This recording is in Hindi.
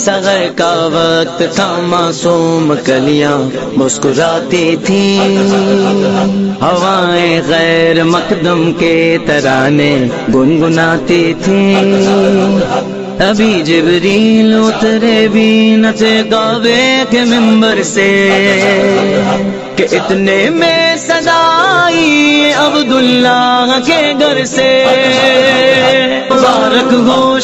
सगर का वक्त था मासूम कलियाँ मुस्कुराती थी। हवाएँ गैर मकदम के तराने गुनगुनाती थी। अभी जबरील उतरे भी नचे गावे के मिंबर से। कि इतने में सदाई अब्दुल्ला के घर से। मुबारक हो